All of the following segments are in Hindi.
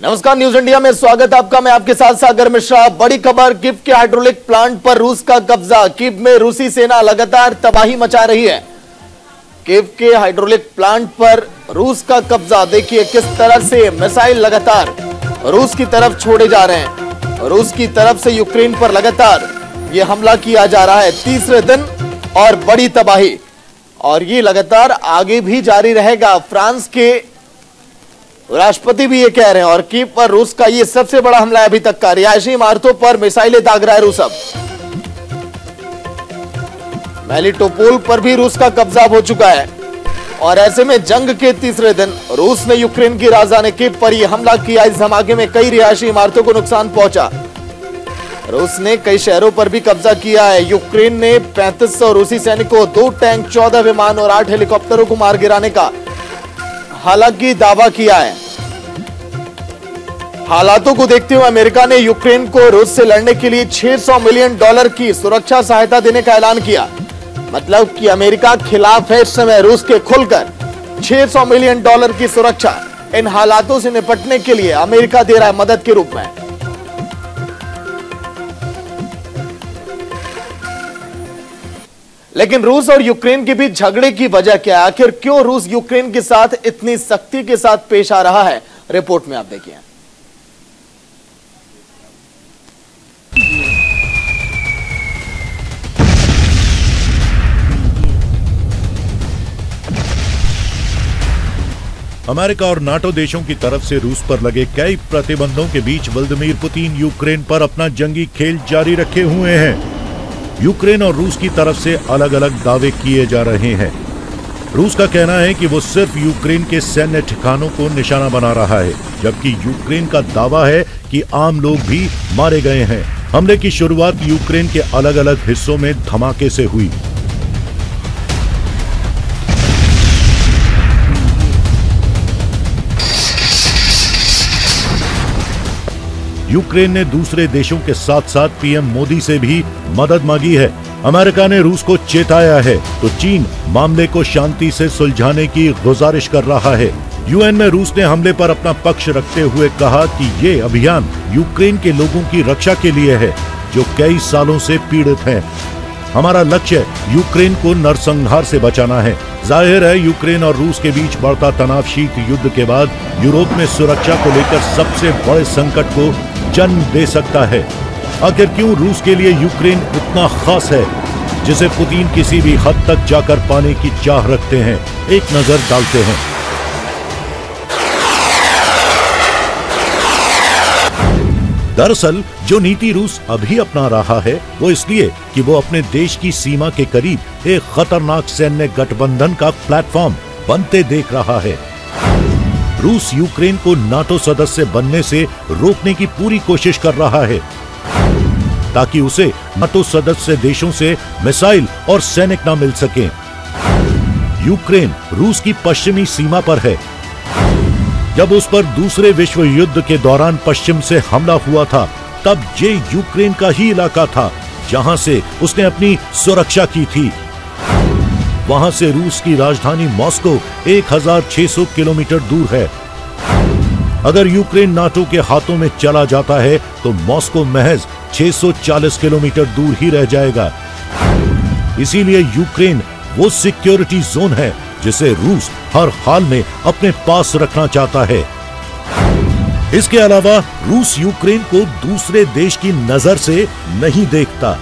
नमस्कार न्यूज़ इंडिया में स्वागत है आपका। मैं आपके साथ सागर मिश्रा। बड़ी खबर, किप के हाइड्रोलिक प्लांट पर रूस का कब्जा। किप में रूसी सेना लगातार तबाही मचा रही है। किप के हाइड्रोलिक प्लांट पर रूस का कब्जा। देखिए किस तरह से मिसाइल लगातार रूस की तरफ़ छोड़े जा रहे हैं। रूस की तरफ़ से यूक्रेन पर लगातार ये हमला किया जा रहा है। तीसरे दिन और बड़ी तबाही। और ये लगातार आगे भी जारी रहेगा। फ्रांस के राष्ट्रपति भी ये कह रहे हैं, और कीव पर रूस का ये सबसे बड़ा हमला है अभी तक का। रिहायशी इमारतों पर मिसाइलें दाग रहा है रूस अब। मेलिटोपोल पर भी रूस का कब्जा हो चुका है। और ऐसे में जंग के तीसरे दिन रूस ने यूक्रेन की राजधानी कीव पर यह हमला किया। इस धमाके में कई रिहायशी इमारतों को नुकसान पहुँचा। रूस ने कई शहरों पर भी कब्जा किया है। यूक्रेन ने 3500 रूसी सैनिकों, दो टैंक 14 विमान और आठ हेलीकॉप्टरों को मार गिराने का हालाँकि दावा किया है। हालातों को देखते हुए अमेरिका ने यूक्रेन को रूस से लड़ने के लिए 600 मिलियन डॉलर की सुरक्षा सहायता देने का ऐलान किया। मतलब कि अमेरिका खिलाफ है इस समय रूस के खुलकर 600 मिलियन डॉलर की सुरक्षा। इन हालातों से निपटने के लिए अमेरिका दे रहा है मदद के रूप में। लेकिन रूस और यूक्रेन के बीच झगड़े की वजह क्या है? आखिर क्यों रूस यूक्रेन के साथ इतनी सख्ती के साथ पेश आ रहा है? रिपोर्ट में आप देखिए। अमेरिका और नाटो देशों की तरफ़ से रूस पर लगे कई प्रतिबंधों के बीच व्लादिमीर पुतिन यूक्रेन पर अपना जंगी खेल जारी रखे हुए हैं। यूक्रेन और रूस की तरफ़ से अलग अलग दावे किए जा रहे हैं। रूस का कहना है कि वो सिर्फ़ यूक्रेन के सैन्य ठिकानों को निशाना बना रहा है, जबकि यूक्रेन का दावा है कि आम लोग भी मारे गए हैं। हमले की शुरुआत यूक्रेन के अलग अलग हिस्सों में धमाके से हुई। यूक्रेन ने दूसरे देशों के साथ साथ पीएम मोदी से भी मदद मांगी है। अमेरिका ने रूस को चेताया है तो चीन मामले को शांति से सुलझाने की गुजारिश कर रहा है। यूएन में रूस ने हमले पर अपना पक्ष रखते हुए कहा कि ये अभियान यूक्रेन के लोगों की रक्षा के लिए है, जो कई सालों से पीड़ित हैं। हमारा लक्ष्य यूक्रेन को नरसंहार से बचाना है। ज़ाहिर है, यूक्रेन और रूस के बीच बढ़ता तनाव शीत युद्ध के बाद यूरोप में सुरक्षा को लेकर सबसे बड़े संकट को जन्म दे सकता है। आखिर क्यों रूस के लिए यूक्रेन उतना खास है, जिसे पुतिन किसी भी हद तक जाकर पाने की चाह रखते हैं? एक नज़र डालते हैं। दरअसल, जो नीति रूस अभी अपना रहा है, वो इसलिए कि वो अपने देश की सीमा के करीब एक खतरनाक सैन्य गठबंधन का प्लेटफॉर्म बनते देख रहा है। रूस यूक्रेन को नाटो सदस्य बनने से रोकने की पूरी कोशिश कर रहा है, ताकि उसे नाटो सदस्य देशों से मिसाइल और सैनिक न मिल सके। यूक्रेन रूस की पश्चिमी सीमा पर है। जब उस पर दूसरे विश्व युद्ध के दौरान पश्चिम से हमला हुआ था, तब ये यूक्रेन का ही इलाका था, जहाँ से उसने अपनी सुरक्षा की थी। वहाँ से रूस की राजधानी मॉस्को 1600 किलोमीटर दूर है। अगर यूक्रेन नाटो के हाथों में चला जाता है तो मॉस्को महज 640 किलोमीटर दूर ही रह जाएगा। इसीलिए यूक्रेन वो सिक्योरिटी जोन है, जिसे रूस हर हाल में अपने पास रखना चाहता है। इसके अलावा, रूस यूक्रेन को दूसरे देश की नज़र से नहीं देखता।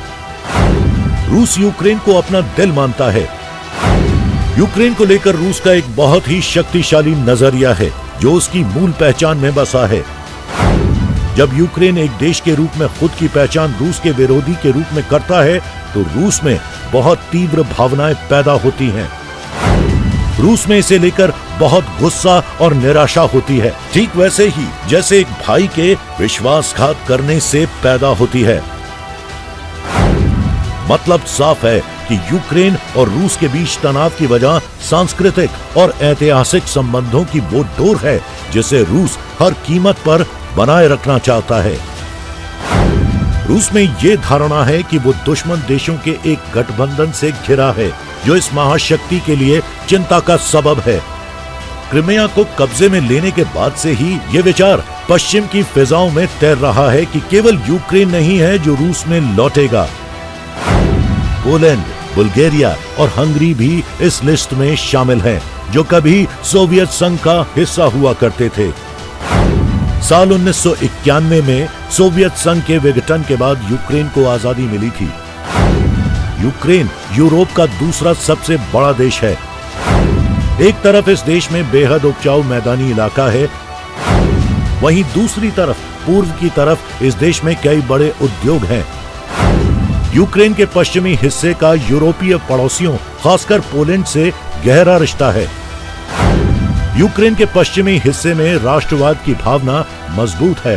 रूस यूक्रेन को अपना दिल मानता है। यूक्रेन को लेकर रूस का एक बहुत ही शक्तिशाली नज़रिया है, जो उसकी मूल पहचान में बसा है। जब यूक्रेन एक देश के रूप में खुद की पहचान रूस के विरोधी के रूप में करता है तो रूस में बहुत तीव्र भावनाएँ पैदा होती हैं। रूस में इसे लेकर बहुत गुस्सा और निराशा होती है। ठीक वैसे ही, जैसे एक भाई के विश्वासघात करने से पैदा होती है। मतलब साफ़ है कि यूक्रेन और रूस के बीच तनाव की वजह सांस्कृतिक और ऐतिहासिक संबंधों की वो डोर है जिसे रूस हर कीमत पर बनाए रखना चाहता है। रूस में ये धारणा है कि वो दुश्मन देशों के एक गठबंधन से घिरा है, जो इस महाशक्ति के लिए चिंता का सबब है। क्रिमिया को कब्जे में लेने के बाद से ही ये विचार पश्चिम की फिजाओं में तैर रहा है कि केवल यूक्रेन नहीं है जो रूस में लौटेगा। पोलैंड बुल्गारिया और हंगरी भी इस लिस्ट में शामिल हैं, जो कभी सोवियत संघ का हिस्सा हुआ करते थे। साल उन्नीस सौ इक्यानवे में सोवियत संघ के विघटन के बाद यूक्रेन को आज़ादी मिली थी। यूक्रेन यूरोप का दूसरा सबसे बड़ा देश है। एक तरफ़ इस देश में बेहद उपजाऊ मैदानी इलाका है वहीं दूसरी तरफ़ पूर्व की तरफ़ इस देश में कई बड़े उद्योग हैं। यूक्रेन के पश्चिमी हिस्से का यूरोपीय पड़ोसियों, खासकर पोलैंड से गहरा रिश्ता है। यूक्रेन के पश्चिमी हिस्से में राष्ट्रवाद की भावना मज़बूत है।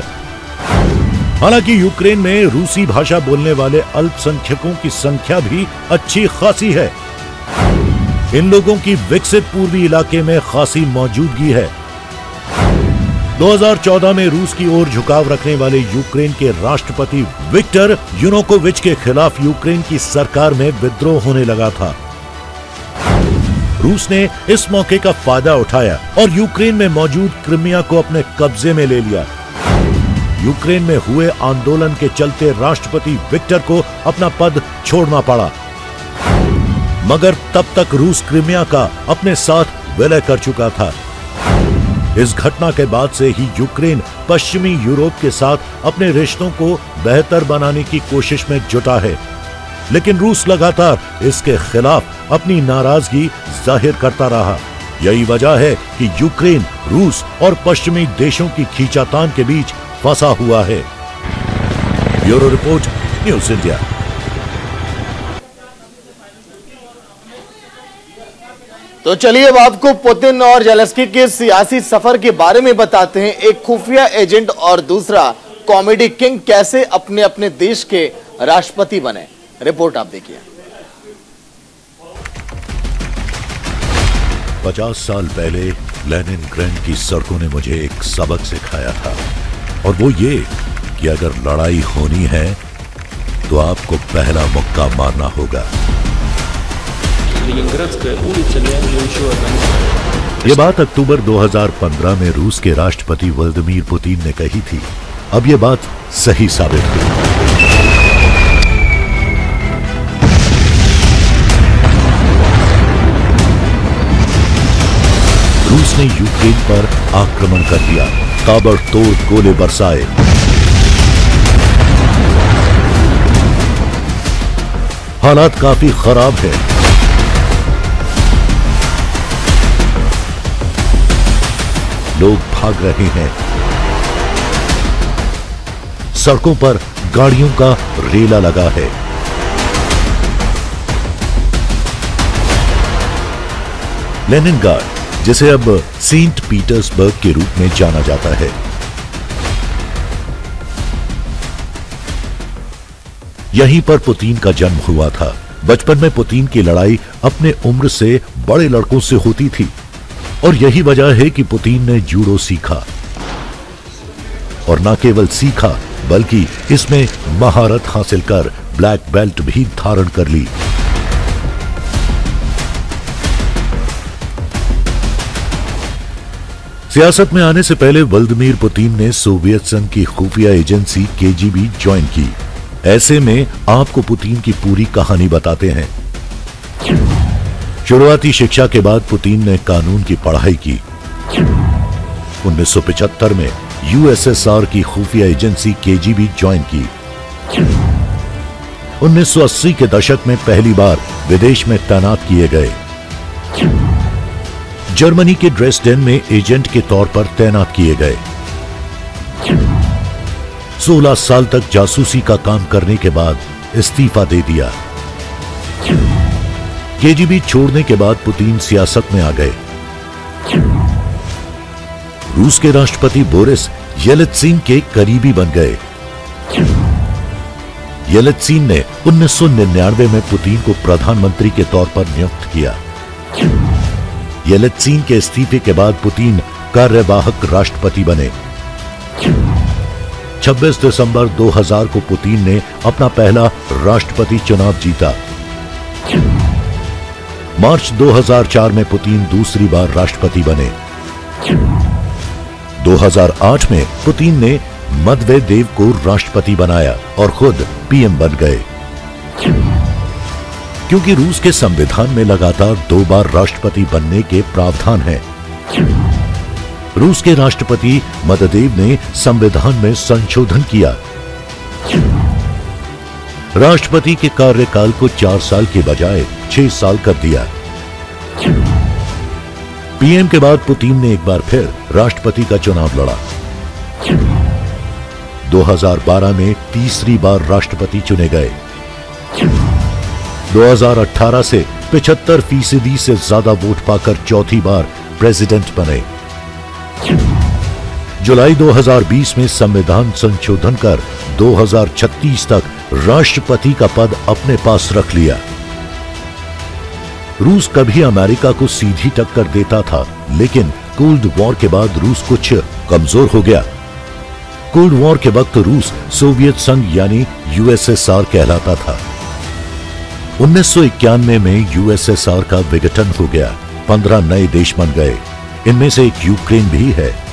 हालाँकि यूक्रेन में रूसी भाषा बोलने वाले अल्पसंख्यकों की संख्या भी अच्छी खासी है। इन लोगों की विकसित पूर्वी इलाके में खासी मौजूदगी है। 2014 में रूस की ओर झुकाव रखने वाले यूक्रेन के राष्ट्रपति विक्टर यूनोकोविच के खिलाफ यूक्रेन की सरकार में विद्रोह होने लगा था। रूस ने इस मौके का फ़ायदा उठाया और यूक्रेन में मौजूद क्रिमिया को अपने कब्जे में ले लिया। यूक्रेन में हुए आंदोलन के चलते राष्ट्रपति विक्टर को अपना पद छोड़ना पड़ा। मगर तब तक रूस क्रिमिया का अपने साथ विलय कर चुका था। इस घटना के बाद से ही यूक्रेन पश्चिमी यूरोप के साथ अपने रिश्तों को बेहतर बनाने की कोशिश में जुटा है। लेकिन रूस लगातार इसके खिलाफ अपनी नाराज़गी ज़ाहिर करता रहा। यही वजह है कि यूक्रेन, रूस और पश्चिमी देशों की खींचातान के बीच फंसा हुआ है। Bureau report, news India. तो चलिए अब आपको पुतिन और जेलेस्की के सियासी सफ़र के बारे में बताते हैं। एक खुफिया एजेंट और दूसरा कॉमेडी किंग कैसे अपने अपने देश के राष्ट्रपति बने। रिपोर्ट आप देखिए। पचास साल पहले लेनिन ग्रैंड की सड़कों ने मुझे एक सबक सिखाया था। और वो ये कि अगर लड़ाई होनी है तो आपको पहला मुक्का मारना होगा। Ленинградская улица Леонида ये बात अक्टूबर 2015 में रूस के राष्ट्रपति व्लादिमीर पुतिन ने कही थी अब ये बात सही साबित हुई रूस ने यूक्रेन पर आक्रमण कर दिया ताबड़तोड़ गोले बरसाए हालात काफी खराब है लोग भाग रहे हैं। सड़कों पर गाड़ियों का रेला लगा है। लेनिनगार्ड जिसे अब सेंट पीटर्सबर्ग के रूप में जाना जाता है। यहीं पर पुतिन का जन्म हुआ था। बचपन में पुतिन की लड़ाई अपने उम्र से बड़े लड़कों से होती थी। और यही वजह है कि पुतिन ने जूडो सीखा। और न केवल सीखा, बल्कि इसमें महारत हासिल कर ब्लैक बेल्ट भी धारण कर ली। सियासत में आने से पहले व्लादिमीर पुतिन ने सोवियत संघ की खुफिया एजेंसी केजीबी ज्वाइन की। ऐसे में आपको पुतिन की पूरी कहानी बताते हैं। शुरुआती शिक्षा के बाद पुतिन ने कानून की पढ़ाई की। 1975 में यूएसएसआर की खुफिया एजेंसी केजीबी ज्वाइन की। 1980 के दशक में पहली बार विदेश में तैनात किए गए। जर्मनी के ड्रेसडेन में एजेंट के तौर पर तैनात किए गए। 16 साल तक जासूसी का काम करने के बाद इस्तीफा दे दिया। केजीबी छोड़ने के बाद पुतिन सियासत में आ गए। रूस के राष्ट्रपति बोरिस येलित्सिन के करीबी बन गए। येलित्सिन ने 1999 में पुतिन को प्रधानमंत्री के तौर पर नियुक्त किया। येलित्सिन के इस्तीफे के बाद पुतिन कार्यवाहक राष्ट्रपति बने। 26 दिसंबर 2000 को पुतिन ने अपना पहला राष्ट्रपति चुनाव जीता। मार्च 2004 में पुतिन दूसरी बार राष्ट्रपति बने। 2008 में पुतिन ने मदवेदेव को राष्ट्रपति बनाया और खुद पीएम बन गए। क्योंकि रूस के संविधान में लगातार दो बार राष्ट्रपति बनने के प्रावधान हैं। रूस के राष्ट्रपति मददेव ने संविधान में संशोधन किया। राष्ट्रपति के कार्यकाल को चार साल के बजाय छह साल कर दिया। पीएम के बाद पुतिन ने एक बार फिर राष्ट्रपति का चुनाव लड़ा। 2012 में तीसरी बार राष्ट्रपति चुने गए। 2018 से 75 फ़ीसदी से ज़्यादा वोट पाकर चौथी बार प्रेसिडेंट बने। जुलाई 2020 में संविधान संशोधन कर 2036 तक राष्ट्रपति का पद अपने पास रख लिया। रूस कभी अमेरिका को सीधी टक्कर देता था, लेकिन कोल्ड वॉर के बाद रूस कुछ कमज़ोर हो गया। कोल्ड वॉर के वक्त रूस सोवियत संघ यानी यूएसएसआर कहलाता था। उन्नीस सौ इक्यानवे में यूएसएसआर का विघटन हो गया। पंद्रह नए देश बन गए। इनमें से एक यूक्रेन भी है।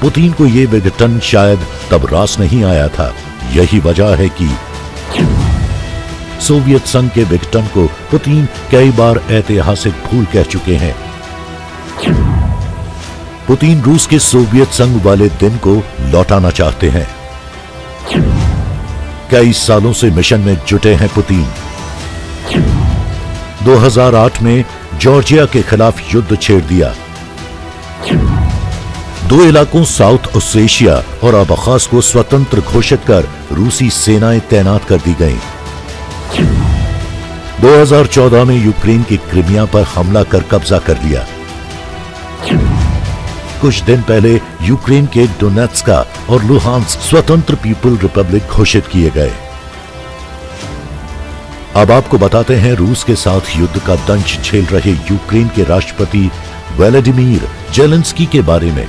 पुतिन को यह विघटन शायद तब रास नहीं आया था। यही वजह है कि सोवियत संघ के विघटन को पुतिन कई बार ऐतिहासिक भूल कह चुके हैं। पुतिन रूस के सोवियत संघ वाले दिन को लौटाना चाहते हैं। कई सालों से मिशन में जुटे हैं पुतिन। 2008 में जॉर्जिया के खिलाफ युद्ध छेड़ दिया। दो इलाकों साउथ ओसेशिया और अबखाज को स्वतंत्र घोषित कर रूसी सेनाएँ तैनात कर दी गईं। 2014 में यूक्रेन की क्रिमिया पर हमला कर कब्जा कर लिया। कुछ दिन पहले यूक्रेन के डोनेट्सका और लुहान्स्क स्वतंत्र पीपल रिपब्लिक घोषित किए गए। अब आपको बताते हैं रूस के साथ युद्ध का दंश झेल रहे यूक्रेन के राष्ट्रपति व्लादिमीर जेलेंस्की के बारे में।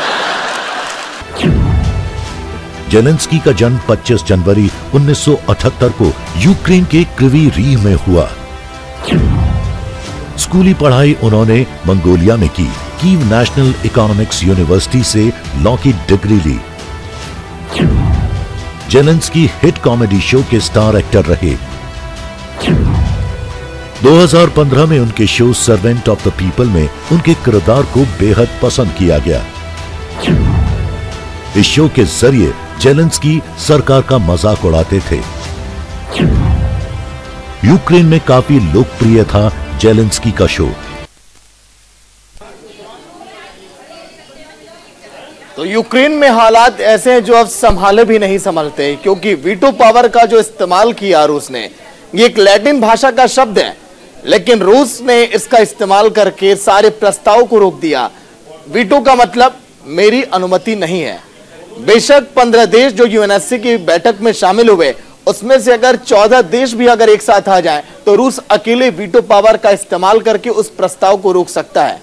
जेलेंस्की का जन्म 25 जनवरी 1978 को यूक्रेन के क्रिवी रीह में हुआ। स्कूली पढ़ाई उन्होंने मंगोलिया में की। कीव नेशनल इकोनॉमिक्स यूनिवर्सिटी से लॉ की डिग्री ली। जेलेंस्की हिट कॉमेडी शो के स्टार एक्टर रहे। 2015 में उनके show servant of the people में उनके किरदार को बेहद पसंद किया गया। इस शो के ज़रिए जेलेंस्की सरकार का मज़ाक उड़ाते थे। यूक्रेन में काफ़ी लोकप्रिय था जेलेंस्की का शो। तो यूक्रेन में हालात ऐसे हैं जो अब संभाले भी नहीं संभालते, क्योंकि वीटो पावर का जो इस्तेमाल किया रूस ने, ये एक लैटिन भाषा का शब्द है। लेकिन रूस ने इसका इस्तेमाल करके सारे प्रस्ताव को रोक दिया। वीटो का मतलब मेरी अनुमति नहीं है। बेशक पंद्रह देश जो यूएनएससी की बैठक में शामिल हुए, उसमें से अगर चौदह देश भी अगर एक साथ आ जाए तो रूस अकेले वीटो पावर का इस्तेमाल करके उस प्रस्ताव को रोक सकता है।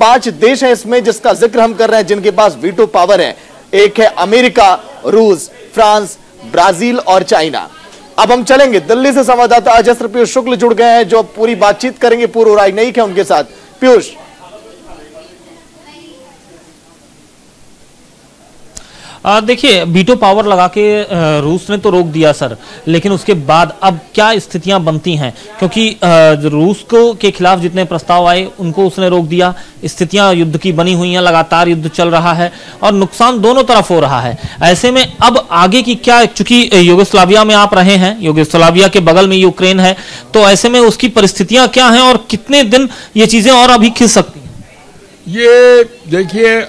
पाँच देश हैं इसमें जिसका ज़िक्र हम कर रहे हैं, जिनके पास वीटो पावर है। एक है अमेरिका, रूस, फ्रांस, ब्राज़ील और चाइना। अब हम चलेंगे दिल्ली से संवाददाता अजस्त्र पीयूष शुक्ल जुड़ गए हैं, जो पूरी बातचीत करेंगे पूर्व राजनयिक है उनके साथ। पीयूष देखिए वीटो पावर लगा के रूस ने तो रोक दिया सर लेकिन उसके बाद अब क्या स्थितियाँ बनती हैं? क्योंकि रूस को, के खिलाफ जितने प्रस्ताव आए, उनको उसने रोक दिया। स्थितियाँ युद्ध की बनी हुई हैं, लगातार युद्ध चल रहा है और नुकसान दोनों तरफ़ हो रहा है। ऐसे में अब आगे की क्या, चूँकि योगोस्लाविया में आप रहे हैं, योगोस्लाविया के बगल में यूक्रेन है तो ऐसे में उसकी परिस्थितियाँ क्या हैं और कितने दिन ये चीज़ें और अभी खिल सकती ये देखिए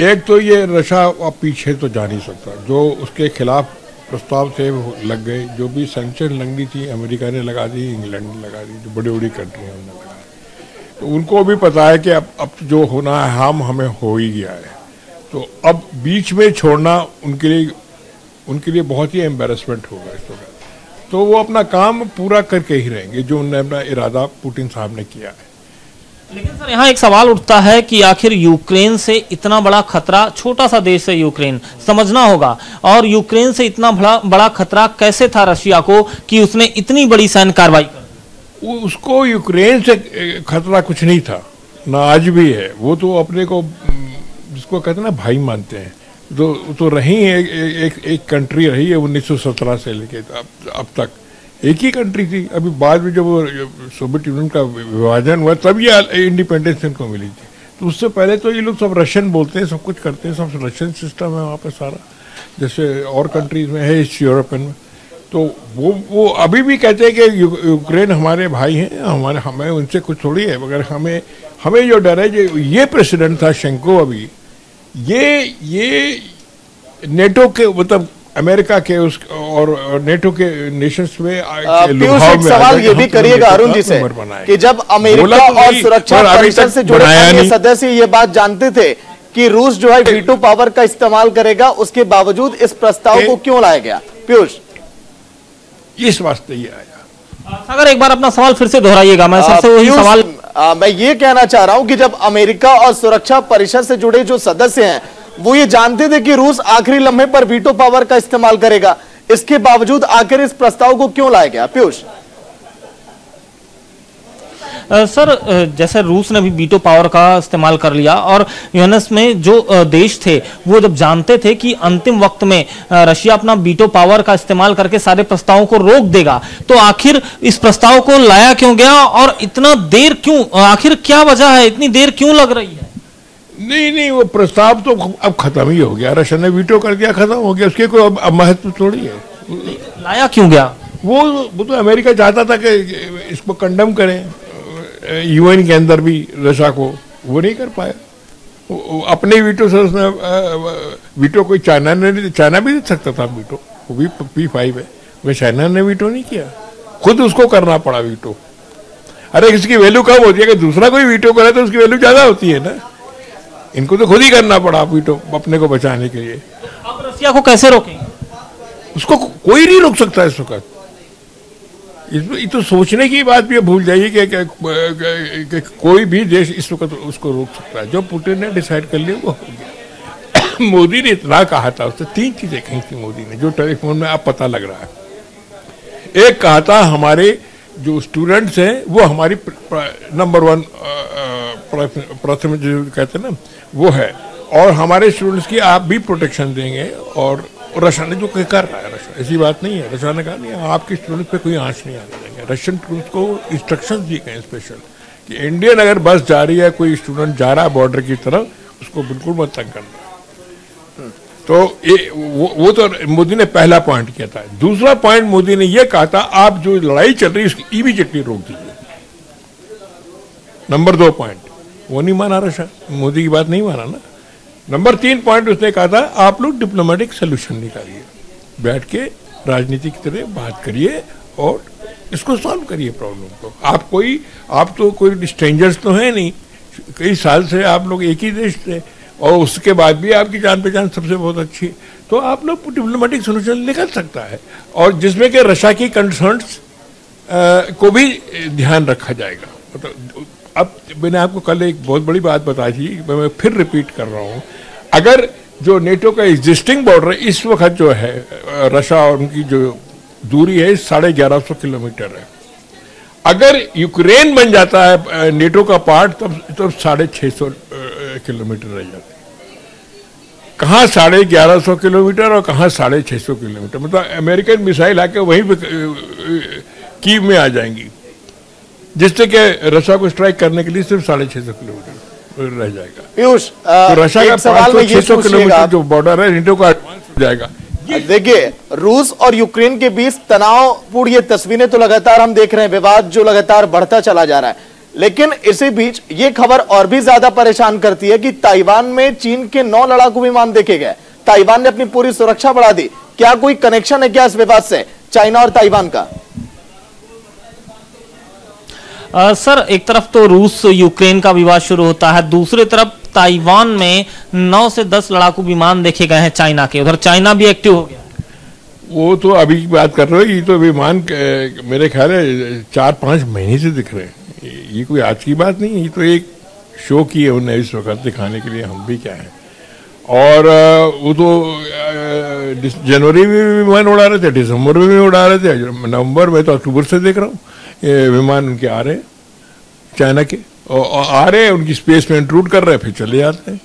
एक तो ये रशा अब पीछे तो जा नहीं सकता। जो उसके खिलाफ प्रस्ताव वो लग गए। जो भी सेंक्शन लगनी थी, अमेरिका ने लगा दी, इंग्लैंड ने लगा दी, जो बड़ी बड़ी कंट्री हैं, उन्होंने लगा तो उनको भी पता है कि अब अब जो होना है, हम, हमें हो ही गया है। तो अब बीच में छोड़ना उनके लिए उनके लिए बहुत ही एम्बेरसमेंट होगा इस वक्त। तो वो अपना काम पूरा करके ही रहेंगे, जो उन्होंने अपना इरादा पुतिन साहब ने किया है। लेकिन सर यहाँ एक सवाल उठता है कि आखिर यूक्रेन से इतना बड़ा खतरा छोटा सा देश है यूक्रेन समझना होगा। और यूक्रेन से इतना बड़ा बड़ा खतरा कैसे था रशिया को कि उसने इतनी बड़ी सैन्य कार्रवाई कर उसको यूक्रेन से खतरा कुछ नहीं था ना आज भी है। वो तो अपने को जिसको कहते हैं ना भाई मानते हैं। तो तो रही है एक एक, एक कंट्री रही है 1917 से लेके अब, अब तक। एक ही कंट्री थी। अभी बाद में जब सोवियत यूनियन का विभाजन हुआ, तब ये इंडिपेंडेंस इनको मिली थी। तो उससे पहले तो ये लोग सब रशियन बोलते हैं, सब कुछ करते हैं, सब रशियन सिस्टम है वहाँ पर सारा। जैसे और कंट्रीज़ में है इस यूरोपियन में। तो वो वो अभी भी कहते हैं कि यू- यूक्रेन हमारे भाई हैं, हमारे, हमें उनसे कुछ थोड़ी है, मगर हमें हमें जो डर है, जो ये प्रेसिडेंट था शेंको अभी, ये ये नेटो के मतलब अमेरिका के उस और नेटो के नेशंस में पीयूष एक सवाल ये भी करिएगा अरुण जी से कि जब अमेरिका तो और सुरक्षा परिषद से जुड़े। सदस्य ये बात जानते थे कि रूस जो है वीटो पावर का इस्तेमाल करेगा उसके बावजूद इस प्रस्ताव को क्यों लाया गया? पीयूष। इस वास्ते ये आया। सागर एक बार अपना सवाल फिर से दोहराइएगा मैं सर से आ, वही सवाल आ, मैं ये कहना चाह रहा हूँ कि जब अमेरिका और सुरक्षा परिषद से जुड़े जो सदस्य हैं वो ये जानते थे कि रूस आखिरी लम्हे पर वीटो पावर का इस्तेमाल करेगा। इसके बावजूद आखिर इस प्रस्ताव को क्यों लाया गया? पीयूष। सर जैसे रूस ने भी वीटो पावर का इस्तेमाल कर लिया और यूएनएस में जो देश थे, वो जब जानते थे कि अंतिम वक्त में रशिया अपना बीटो पावर का इस्तेमाल करके सारे प्रस्तावों को रोक देगा तो आखिर इस प्रस्ताव को लाया क्यों गया और इतना देर क्यों आखिर क्या वजह है? इतनी देर क्यों लग रही है? नहीं नहीं वो प्रस्ताव तो अब खत्म ही हो गया। रशिया ने वीटो कर दिया खत्म हो गया। उसके कोई अब, महत्व थोड़ी है। लाया क्यों गया? वो वो तो अमेरिका चाहता था कि इसको कंडम करें। यूएन के अंदर भी रशिया को वो नहीं कर पाया। अपने वीटो से उसने वीटो कोई चाइना ने चाइना भी दे सकता था वीटो वो भी पी फाइव है। वो चाइना ने वीटो नहीं किया। खुद उसको करना पड़ा वीटो अरे इसकी वैल्यू कम होती है? अगर दूसरा कोई वीटो करे तो उसकी वैल्यू ज़्यादा होती है ना। इनको तो खुद ही करना पड़ा वीटो अपने को बचाने के लिए। अब रशिया को कैसे रोकेंगे उसको को- कोई नहीं रोक सकता इस वक्त। ये तो सोचने की बात भी भूल जाइए कि, कि, कि, कि कोई भी देश इस वक्त उसको रोक सकता है। जो पुतिन ने डिसाइड कर लिया वो हो गया। मोदी ने इतना कहा था उससे तीन चीज़ें कही थी मोदी ने जो टेलीफोन में अब पता लग रहा है। एक कहा था हमारे जो स्टूडेंट्स हैं वो हमारी नंबर वन प्राथमिक जो कहते हैं ना वो है। और हमारे स्टूडेंट्स की आप भी प्रोटेक्शन देंगे और रशिया ने जो कर रहा है रशिया। ऐसी बात नहीं है। रशिया ने कहा नहीं आपके स्टूडेंट्स पे कोई आँच नहीं आने देंगे। रशियन ट्रूप्स को इंस्ट्रक्शन दिए गए स्पेशल कि इंडियन अगर बस जा रही है कोई स्टूडेंट जा रहा है बॉर्डर की तरफ़ उसको बिल्कुल मत तंग करना। तो ये वो, वो तो मोदी ने पहला पॉइंट किया था। दूसरा पॉइंट मोदी ने ये कहा था आप जो लड़ाई चल रही है उसकी इमीडिएटली रोक दीजिए। नंबर दो पॉइंट वो नहीं माना रशा। मोदी की बात नहीं माना ना। नंबर तीन पॉइंट उसने कहा था, आप लोग डिप्लोमेटिक सोल्यूशन निकालिए। बैठ के राजनीति की तरह बात करिए और इसको सॉल्व करिए प्रॉब्लम को। आप कोई, आप तो कोई स्ट्रेंजर्स तो है नहीं। कई साल से आप लोग एक ही देश थे और उसके बाद भी आपकी जान पहचान सबसे बहुत अच्छी। तो आप लोग डिप्लोमेटिक सोल्यूशन निकल सकता है। और जिसमें कि रशा की कंसर्न्स को भी ध्यान रखा जाएगा। मतलब अब मैंने आपको कल एक बहुत बड़ी बात बताई थी मैं फिर रिपीट कर रहा हूँ। अगर जो नेटो का एग्जिस्टिंग बॉर्डर इस वक्त जो है रशिया और उनकी जो दूरी है साढ़े ग्यारह सौ किलोमीटर है। अगर यूक्रेन बन जाता है नेटो का पार्ट तब तब साढ़े छः सौ किलोमीटर रह जाते कहाँ साढ़े ग्यारह सौ किलोमीटर और कहाँ साढ़े छः सौ किलोमीटर? मतलब अमेरिकन मिसाइल आके वहीं पे अ, कीव में आ जाएँगी। जिससे कि रशिया को स्ट्राइक करने के लिए सिर्फ़ साढ़े छः सौ किलोमीटर रह जाएगा। पीयूष तो रशिया का सवाल में पाँच छह सौ किलोमीटर जो बॉर्डर है नेटो का एडवांस हो जाएगा। देखिए रूस और यूक्रेन के बीच तनावपूर्ण ये तस्वीरें तो लगातार हम देख रहे हैं विवाद जो लगातार बढ़ता चला जा रहा है। लेकिन इसी बीच ये खबर और भी ज़्यादा परेशान करती है कि ताइवान में चीन के नौ लड़ाकू विमान देखे गए। ताइवान ने अपनी पूरी सुरक्षा बढ़ा दी। क्या कोई कनेक्शन है क्या इस विवाद से चाइना और ताइवान का? अ, सर एक तरफ़ तो रूस यूक्रेन का विवाद शुरू होता है दूसरी तरफ़ ताइवान में 9 से 10 लड़ाकू विमान देखे गए हैं चाइना के। उधर चाइना भी एक्टिव हो गया वो तो अभी की बात कर रहे हो ये तो विमान मेरे ख्याल है चार पाँच महीने से दिख रहे हैं। ये- कोई आज की बात नहीं ये तो एक शो की है उन्हें इस वक्त दिखाने के लिए हम भी क्या है। और वो तो जनवरी में भी विमान उड़ा रहे थे दिसंबर में भी उड़ा रहे थे नवंबर में तो अक्टूबर से देख रहा हूँ। विमान उनके आ रहे हैं चाइना के। और, और आ रहे हैं उनकी स्पेस में इंट्रूड कर रहे हैं फिर चले जाते हैं।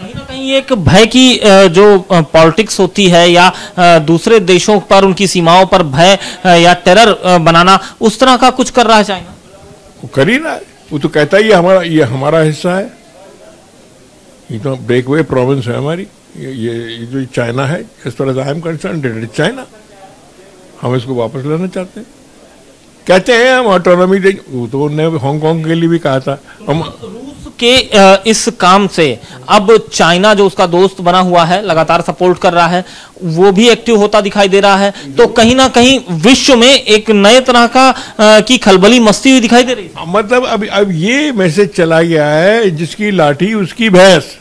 कहीं ना कहीं एक भय की जो पॉलिटिक्स होती है या दूसरे देशों पर उनकी सीमाओं पर भय या टेरर बनाना उस तरह का कुछ कर रहा है चाइना? वो कर ही रहा है। वो तो कहता ही हमारा ये हमारा हिस्सा है। ये तो ब्रेक वे प्रोविंस है हमारी। ये ये जो चाइना है इस तरह आई एम कंसर्न चाइना हम इसको वापस लेना चाहते हैं। कहते हैं हम ऑटोनॉमी देंगे वो तो उन्होंने हांगकांग के लिए भी कहा था। हम के इस काम से अब चाइना जो उसका दोस्त बना हुआ है लगातार सपोर्ट कर रहा है वो भी एक्टिव होता दिखाई दे रहा है। तो कहीं ना कहीं विश्व में एक नए तरह का की खलबली मस्ती हुई दिखाई दे रही है। मतलब अब अब ये मैसेज चला गया है जिसकी लाठी उसकी भैंस।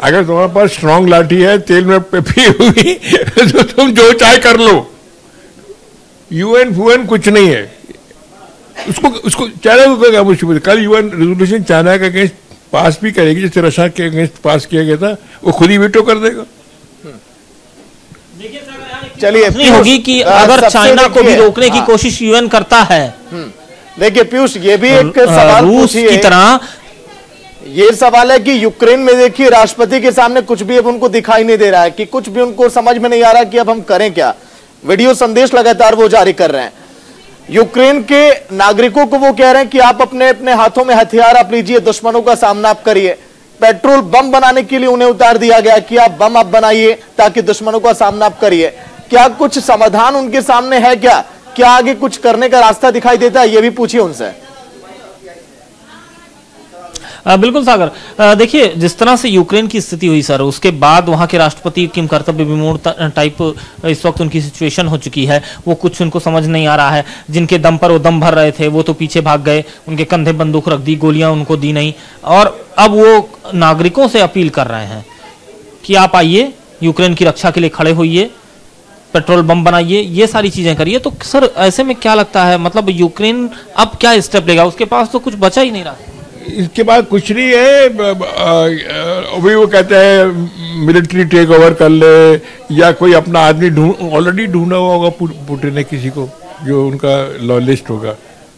अगर तुम्हारे पास स्ट्रांग लाठी है तेल में पिपी हुई तो तुम जो चाहे कर लो। यूएन फूएन कुछ नहीं है। उसको उसको चाइना को कहेगा मुश्किल कल यूएन रेजोल्यूशन चाइना के अगेंस्ट पास भी करेगी जैसे रशिया के अगेंस्ट पास किया गया था वो खुद ही वेटो कर देगा। चलिए नहीं होगी कि अगर चाइना को भी रोकने की हाँ, कोशिश यूएन करता है देखिए पीयूष ये भी एक सवाल रूस पूछिए। की तरह ये सवाल है कि यूक्रेन में देखिए राष्ट्रपति के सामने कुछ भी अब उनको दिखाई नहीं दे रहा है कि कुछ भी उनको समझ में नहीं आ रहा कि अब हम करें क्या। वीडियो संदेश लगातार वो जारी कर रहे हैं। यूक्रेन के नागरिकों को वो कह रहे हैं कि आप अपने अपने हाथों में हथियार आप लीजिए, दुश्मनों का सामना आप करिए। पेट्रोल बम बनाने के लिए उन्हें उतार दिया गया कि आप बम आप बनाइए ताकि दुश्मनों का सामना आप करिए। क्या कुछ समाधान उनके सामने है क्या? क्या आगे कुछ करने का रास्ता दिखाई देता है? ये भी पूछिए उनसे। बिल्कुल सागर। देखिए, जिस तरह से यूक्रेन की स्थिति हुई, सर, उसके बाद वहाँ के राष्ट्रपति किम कर्तव्य विमूढ़ टाइप इस वक्त उनकी सिचुएशन हो चुकी है। वो कुछ उनको समझ नहीं आ रहा है। जिनके दम पर वो दम भर रहे थे, वो तो पीछे भाग गए। उनके कंधे बंदूक रख दी, गोलियाँ उनको दी नहीं। और अब वो नागरिकों से अपील कर रहे हैं कि आप आइए, यूक्रेन की रक्षा के लिए खड़े होइए, पेट्रोल बम बनाइए, ये सारी चीज़ें करिए। तो सर, ऐसे में क्या लगता है? मतलब यूक्रेन अब क्या स्टेप लेगा? उसके पास तो कुछ बचा ही नहीं रहा। इसके बाद कुछ नहीं है अभी वो कहते हैं मिलिट्री टेक ओवर कर ले या कोई अपना आदमी ढूंढ ऑलरेडी ढूंढा हुआ होगा पुटिन ने किसी को जो उनका लॉयलिस्ट होगा।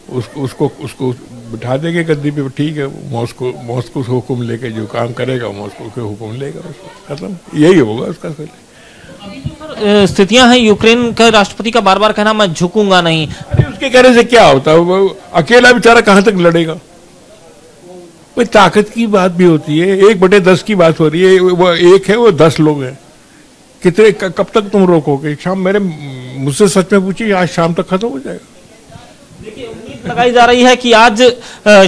उसको उसको उसको बिठा देंगे गद्दी पे ठीक है मॉस्को मॉस्को से हुक्म लेके जो काम करेगा मॉस्को के हुक्म लेगा उसको खत्म। यही होगा उसका फिर। स्थितियाँ हैं यूक्रेन का राष्ट्रपति का बार बार कहना मैं झुकूँगा नहीं। अरे उसके कहने से क्या होता है अकेला बेचारा कहाँ तक लड़ेगा? भाई, ताकत की बात भी होती है। एक बटे दस की बात हो रही है। वो एक है, वो दस लोग हैं। कितने कब तक तुम रोकोगे? शाम, मेरे मुझसे सच में पूछिए, आज शाम तक खत्म हो जाएगा। लगाई जा रही है कि आज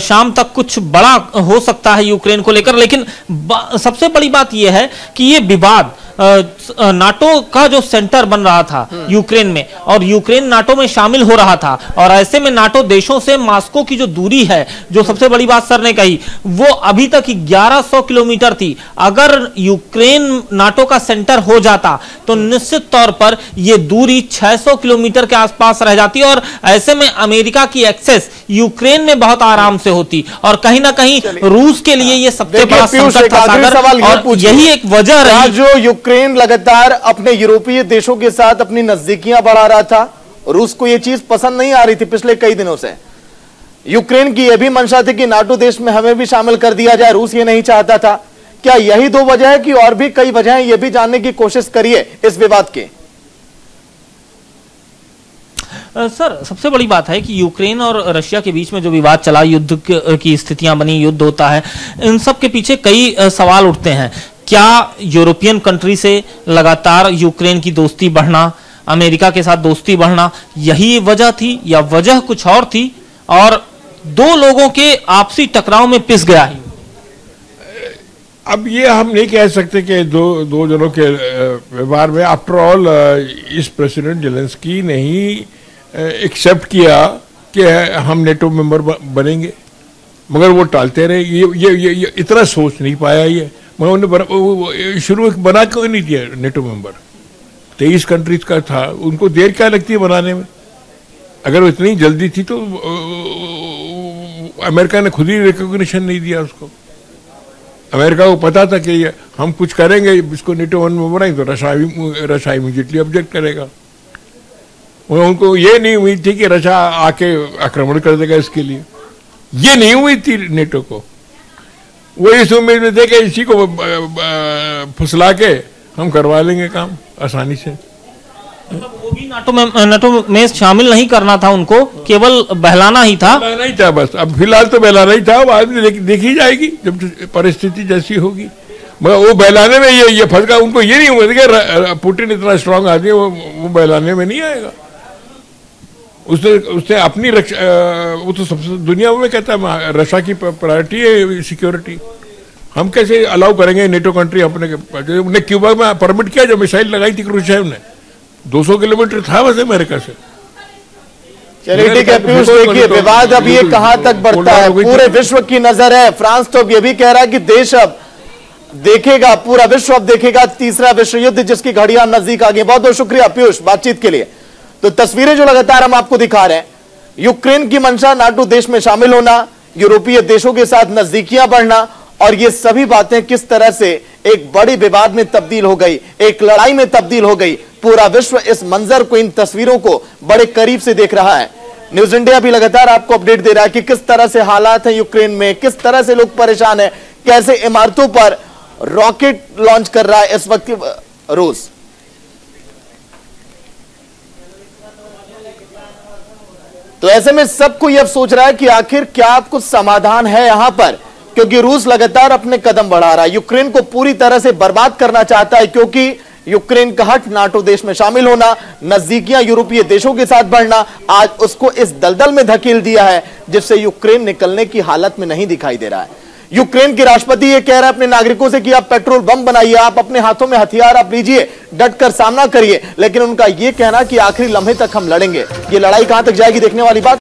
शाम तक कुछ बड़ा हो सकता है यूक्रेन को लेकर, लेकिन सबसे बड़ी बात यह है कि ये विवाद नाटो का जो सेंटर बन रहा था यूक्रेन में और यूक्रेन नाटो में शामिल हो रहा था और ऐसे में नाटो देशों से मास्को की जो दूरी है जो सबसे बड़ी बात सर ने कही वो अभी तक 1100 किलोमीटर थी। अगर यूक्रेन नाटो का सेंटर हो जाता तो निश्चित तौर पर यह दूरी 600 किलोमीटर के आसपास रह जाती और ऐसे में अमेरिका की एक्सेस यूक्रेन में बहुत आराम से होती और कहीं ना कहीं रूस के लिए ये सबसे बड़ा संकट था और यही एक वजह रही। जो यूक्रेन लगातार अपने यूरोपीय देशों के साथ अपनी नजदीकियाँ बढ़ा रहा था। रूस को यह चीज़ पसंद नहीं आ रही थी पिछले कई दिनों से। यूक्रेन की यह भी मंशा थी कि नाटो देश में हमें भी शामिल कर दिया जाए, रूस ये नहीं चाहता था। क्या यही दो वजह है कि और भी कई वजह हैं, ये भी जानने की कोशिश करिए इस विवाद की। सर, सबसे बड़ी बात है कि यूक्रेन और रशिया के बीच में जो विवाद चला, युद्ध की स्थितियाँ बनी, युद्ध होता है, इन सब के पीछे कई सवाल उठते हैं। क्या यूरोपियन कंट्री से लगातार यूक्रेन की दोस्ती बढ़ना अमेरिका के साथ दोस्ती बढ़ना यही वजह थी या वजह कुछ और थी? और दो लोगों के आपसी टकराव में पिस गया ही। अब ये हम नहीं कह सकते कि दो दो जनों के व्यवहार में आफ्टर ऑल इस प्रेसिडेंट जेलेंस्की ने ही एक्सेप्ट किया कि हम नेटो मेंबर बनेंगे। मगर वो टालते रहे। ये ये ये, ये इतना सोच नहीं पाया ये। मगर उन्हें बना- शुरू में बना क्यों नहीं दिया नेटो मेंबर? तेईस कंट्रीज़ का था। उनको देर क्या लगती है बनाने में? अगर वो इतनी जल्दी थी तो अमेरिका ने खुद ही रिकॉग्निशन नहीं दिया उसको। अमेरिका को पता था कि हम कुछ करेंगे, इसको नेटो वन में बनाएँगे तो रशा रशिया इमीडिएटली ऑब्जेक्ट करेगा। उनको ये नहीं उम्मीद थी कि रशा आके आक्रमण कर देगा इसके लिए। ये नहीं उम्मीद थी नेटो को। वो इस उम्मीद में थे कि इसी को फुसला के हम करवा लेंगे काम आसानी से। वो भी नाटो में नाटो में शामिल नहीं करना था उनको केवल बहलाना ही था। बहलाना ही था बस। अब फ़िलहाल तो बहलाना ही था बाद में देख- जाएगी जब परिस्थिति जैसी होगी। मगर वो बहलाने में ये ये फंस गया उनको ये नहीं उम्मीद कि र- इतना स्ट्रांग आदमी वो वो बहलाने में नहीं आएगा। उसने उसने अपनी रक्षा वो तो सबसे दुनिया में कहता है रशिया की प्रायोरिटी है सिक्योरिटी हम कैसे अलाउ करेंगे नेटो कंट्री अपने उन्हें क्यूबा में परमिट किया जो मिसाइल लगाई थी क्रूशेव ने? 200 किलोमीटर था वैसे अमेरिका से। चलिए ठीक है पीयूष देखिए विवाद अब ये कहाँ तक बढ़ता है? पूरे विश्व की नज़र है। फ्रांस तो अब ये भी कह रहा है कि देश अब देखेगा पूरा विश्व अब देखेगा तीसरा विश्व युद्ध जिसकी घड़ियाँ नज़दीक आ गई बहुत बहुत शुक्रिया पीयूष बातचीत के लिए। तो तस्वीरें जो लगातार हम आपको दिखा रहे हैं, यूक्रेन की मंशा नाटो देश में शामिल होना, यूरोपीय देशों के साथ नजदीकियाँ बढ़ना, और ये सभी बातें किस तरह से एक बड़ी विवाद में तब्दील हो गई, एक लड़ाई में तब्दील हो गई, पूरा विश्व इस मंजर को, इन तस्वीरों को बड़े करीब से देख रहा है। न्यूज़ इंडिया भी लगातार आपको अपडेट दे रहा है कि किस तरह से हालात है यूक्रेन में, किस तरह से लोग परेशान है, कैसे इमारतों पर रॉकेट लॉन्च कर रहा है इस वक्त रूस तो ऐसे में सबको यह सोच रहा है कि आखिर क्या कुछ समाधान है यहाँ पर? क्योंकि रूस लगातार अपने कदम बढ़ा रहा है। यूक्रेन को पूरी तरह से बर्बाद करना चाहता है क्योंकि यूक्रेन का हट नाटो देश में शामिल होना, नजदीकियाँ यूरोपीय देशों के साथ बढ़ना, आज उसको इस दलदल में धकेल दिया है, जिससे यूक्रेन निकलने की हालत में नहीं दिखाई दे रहा है। यूक्रेन के राष्ट्रपति ये कह रहे हैं, अपने नागरिकों से कि आप पेट्रोल बम बनाइए, आप अपने हाथों में हथियार आप लीजिए, डट कर सामना करिए। लेकिन उनका ये कहना कि आखिरी लम्हे तक हम लड़ेंगे। ये लड़ाई कहाँ तक जाएगी, देखने वाली बात।